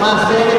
Marcelo. É